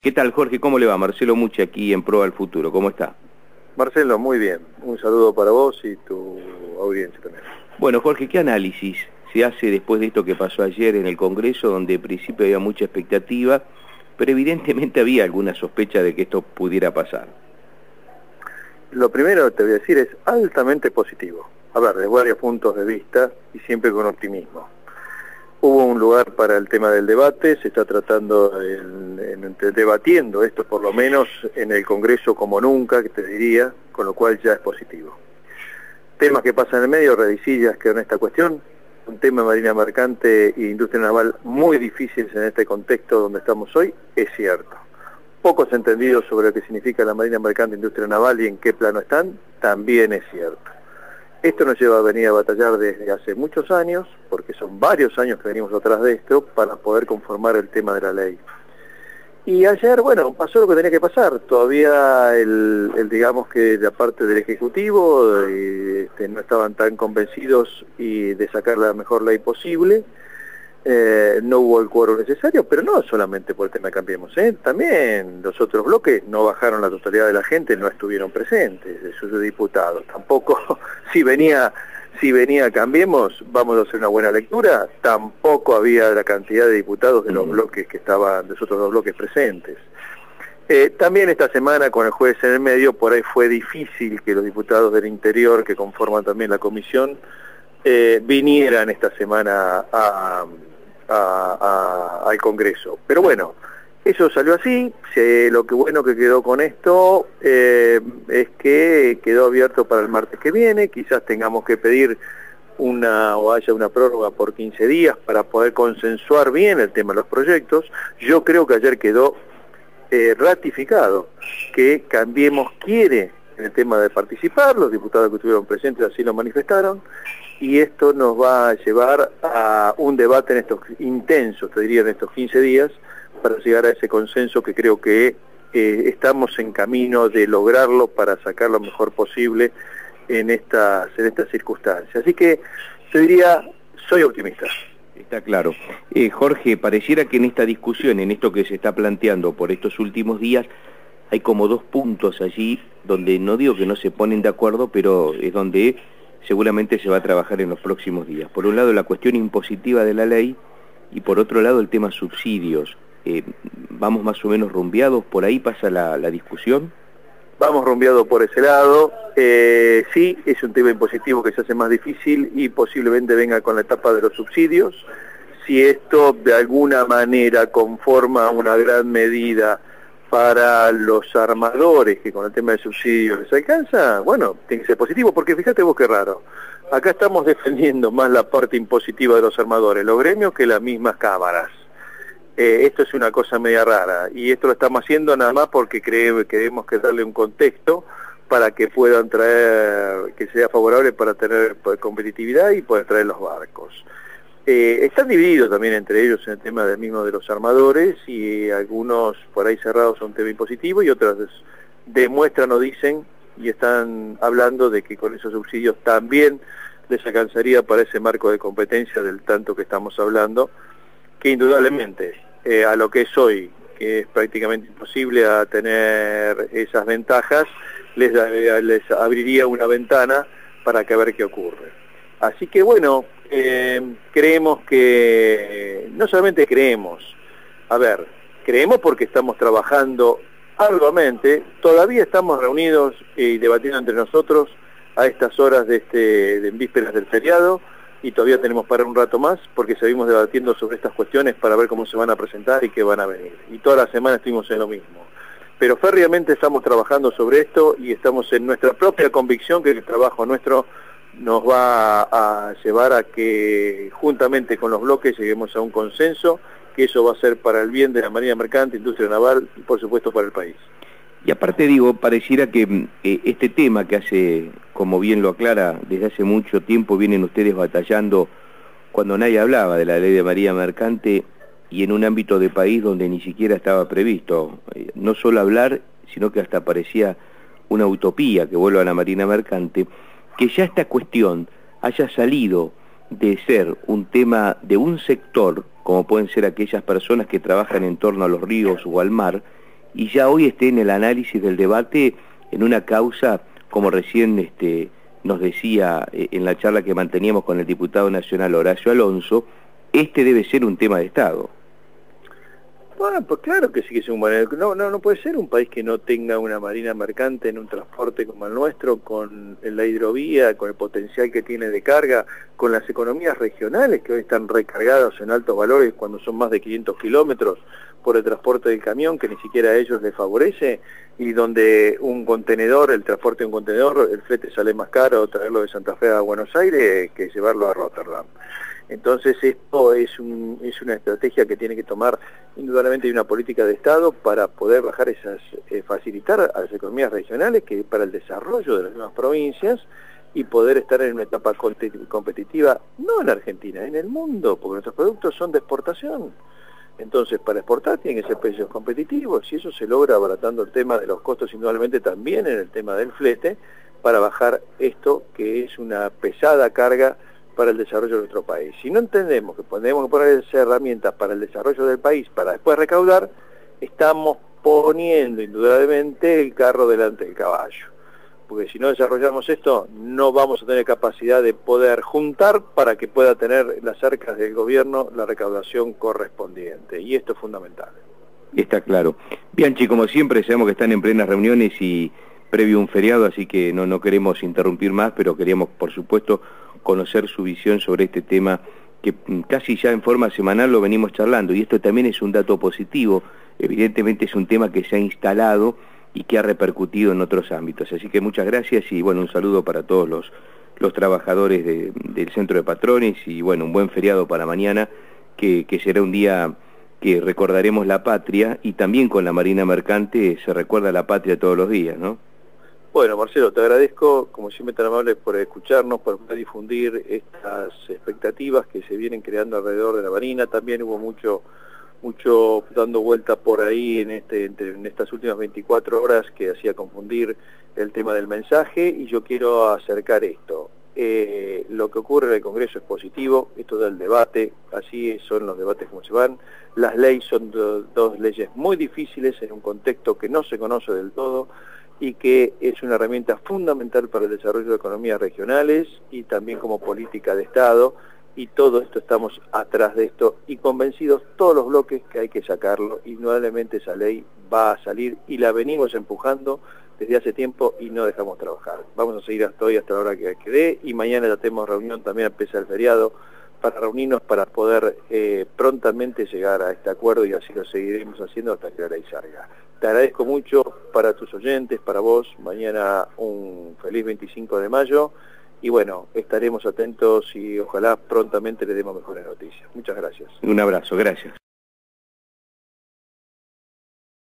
¿Qué tal, Jorge? ¿Cómo le va? Marcelo Mucha aquí en Pro al Futuro. ¿Cómo está? Marcelo, muy bien. Un saludo para vos y tu audiencia también. Bueno, Jorge, ¿qué análisis se hace después de esto que pasó ayer en el Congreso, donde en principio había mucha expectativa, pero evidentemente había alguna sospecha de que esto pudiera pasar? Lo primero que te voy a decir es altamente positivo. A ver, de varios puntos de vista y siempre con optimismo. Hubo un lugar para el tema del debate, se está tratando, en, debatiendo esto por lo menos en el Congreso como nunca, que te diría, con lo cual ya es positivo. Temas que pasan en el medio, redicillas que en esta cuestión, un tema de marina mercante e industria naval muy difíciles en este contexto donde estamos hoy, es cierto. Pocos entendidos sobre lo que significa la marina mercante e industria naval y en qué plano están, también es cierto. Esto nos lleva a venir a batallar desde hace muchos años, porque son varios años que venimos atrás de esto, para poder conformar el tema de la ley. Y ayer, bueno, pasó lo que tenía que pasar. Todavía, el, digamos que la parte del Ejecutivo este, no estaban tan convencidos y de sacar la mejor ley posible. Eh, no hubo el cuoro necesario, pero no solamente por el tema de Cambiemos, ¿eh? también los otros bloques no bajaron la totalidad de la gente, no estuvieron presentes, de sus diputados. Tampoco, si venía, si venía Cambiemos, vamos a hacer una buena lectura, tampoco había la cantidad de diputados de los bloques que estaban, de los otros dos bloques presentes. Eh, también esta semana con el juez en el medio, por ahí fue difícil que los diputados del interior, que conforman también la comisión, vinieran esta semana a al Congreso. Pero bueno, eso salió así, lo que bueno que quedó con esto eh, es que quedó abierto para el martes que viene, quizás tengamos que pedir una o haya una prórroga por 15 días para poder consensuar bien el tema de los proyectos. Yo creo que ayer quedó eh, ratificado que Cambiemos quiere en el tema de participar, los diputados que estuvieron presentes así lo manifestaron, y esto nos va a llevar a un debate en estos intensos, te diría, en estos 15 días, para llegar a ese consenso que creo que eh, estamos en camino de lograrlo para sacar lo mejor posible en estas, circunstancias. Así que te diría, soy optimista. Está claro. Eh, Jorge, pareciera que en esta discusión, en esto que se está planteando por estos últimos días, hay como dos puntos allí donde no digo que no se ponen de acuerdo, pero es donde seguramente se va a trabajar en los próximos días. Por un lado la cuestión impositiva de la ley y por otro lado el tema subsidios. Eh, ¿Vamos más o menos rumbeados? ¿Por ahí pasa la, discusión? Vamos rumbeados por ese lado. Eh, sí, es un tema impositivo que se hace más difícil y posiblemente venga con la etapa de los subsidios. Si esto de alguna manera conforma una gran medida para los armadores que con el tema de subsidios les alcanza, bueno, tiene que ser positivo, porque fíjate vos qué raro. Acá estamos defendiendo más la parte impositiva de los armadores, los gremios, que las mismas cámaras. Eh, esto es una cosa media rara y esto lo estamos haciendo nada más porque queremos que darle un contexto para que puedan traer, que sea favorable para tener competitividad y poder traer los barcos. Eh, están divididos también entre ellos en el tema del mismo de los armadores y algunos por ahí cerrados son un tema impositivo y otros demuestran o dicen y están hablando de que con esos subsidios también les alcanzaría para ese marco de competencia del tanto que estamos hablando, que indudablemente eh, a lo que es hoy, que es prácticamente imposible a tener esas ventajas, les, les abriría una ventana para que a ver qué ocurre. Así que bueno, eh, creemos que, no solamente creemos, a ver, creemos porque estamos trabajando arduamente, todavía estamos reunidos y debatiendo entre nosotros a estas horas de, este, de vísperas del feriado y todavía tenemos para un rato más porque seguimos debatiendo sobre estas cuestiones para ver cómo se van a presentar y qué van a venir. Y toda la semana estuvimos en lo mismo. Pero férreamente estamos trabajando sobre esto y estamos en nuestra propia convicción que el trabajo nuestro nos va a llevar a que juntamente con los bloques lleguemos a un consenso, que eso va a ser para el bien de la Marina Mercante, Industria Naval y por supuesto para el país. Y aparte digo, pareciera que eh, este tema que hace, como bien lo aclara, desde hace mucho tiempo vienen ustedes batallando cuando nadie hablaba de la ley de Marina Mercante y en un ámbito de país donde ni siquiera estaba previsto, eh, no solo hablar, sino que hasta parecía una utopía que vuelva a la Marina Mercante que ya esta cuestión haya salido de ser un tema de un sector, como pueden ser aquellas personas que trabajan en torno a los ríos o al mar, y ya hoy esté en el análisis del debate en una causa, como recién este, nos decía eh, en la charla que manteníamos con el diputado nacional Horacio Alonso, este debe ser un tema de Estado. Bueno, pues claro que sí que es un buen... No, no, no puede ser un país que no tenga una marina mercante en un transporte como el nuestro, con la hidrovía, con el potencial que tiene de carga, con las economías regionales que hoy están recargadas en altos valores cuando son más de 500 kilómetros por el transporte del camión, que ni siquiera a ellos les favorece, y donde un contenedor, el transporte de un contenedor, el flete sale más caro traerlo de Santa Fe a Buenos Aires que llevarlo a Rotterdam. Entonces esto es, una estrategia que tiene que tomar indudablemente una política de Estado para poder bajar esas, eh, facilitar a las economías regionales que para el desarrollo de las nuevas provincias y poder estar en una etapa competitiva, no en Argentina, en el mundo, porque nuestros productos son de exportación. Entonces, para exportar tienen que ser precios competitivos y eso se logra abaratando el tema de los costos, indudablemente también en el tema del flete, para bajar esto que es una pesada carga para el desarrollo de nuestro país. Si no entendemos que podemos poner esas herramientas para el desarrollo del país para después recaudar, estamos poniendo indudablemente el carro delante del caballo. Porque si no desarrollamos esto, no vamos a tener capacidad de poder juntar para que pueda tener las arcas del gobierno la recaudación correspondiente. Y esto es fundamental. Está claro. Bianchi, como siempre, sabemos que están en plenas reuniones y previo un feriado, así que no, no queremos interrumpir más, pero queríamos, por supuesto, conocer su visión sobre este tema que mm, casi ya en forma semanal lo venimos charlando y esto también es un dato positivo, evidentemente es un tema que se ha instalado y que ha repercutido en otros ámbitos. Así que muchas gracias y bueno, un saludo para todos los, los trabajadores del Centro de Patrones y bueno, un buen feriado para mañana, que, que será un día que recordaremos la patria y también con la Marina Mercante se recuerda la patria todos los días, ¿no? Bueno, Marcelo, te agradezco, como siempre tan amable, por escucharnos, por difundir estas expectativas que se vienen creando alrededor de la Marina. También hubo mucho, mucho dando vuelta por ahí en, este, estas últimas 24 horas que hacía confundir el tema del mensaje y yo quiero acercar esto. Eh, lo que ocurre en el Congreso es positivo, esto del debate, así son los debates como se van. Las leyes son dos leyes muy difíciles en un contexto que no se conoce del todo y que es una herramienta fundamental para el desarrollo de economías regionales y también como política de Estado y todo esto estamos atrás de esto y convencidos todos los bloques que hay que sacarlo, indudablemente esa ley va a salir y la venimos empujando desde hace tiempo y no dejamos trabajar. Vamos a seguir hasta hoy, hasta la hora que quede y mañana ya tenemos reunión también a pesar del feriado para reunirnos para poder eh, prontamente llegar a este acuerdo y así lo seguiremos haciendo hasta que la ley salga. Te agradezco mucho para tus oyentes, para vos, mañana un feliz 25 de mayo y bueno, estaremos atentos y ojalá prontamente le demos mejores noticias. Muchas gracias. Un abrazo, gracias.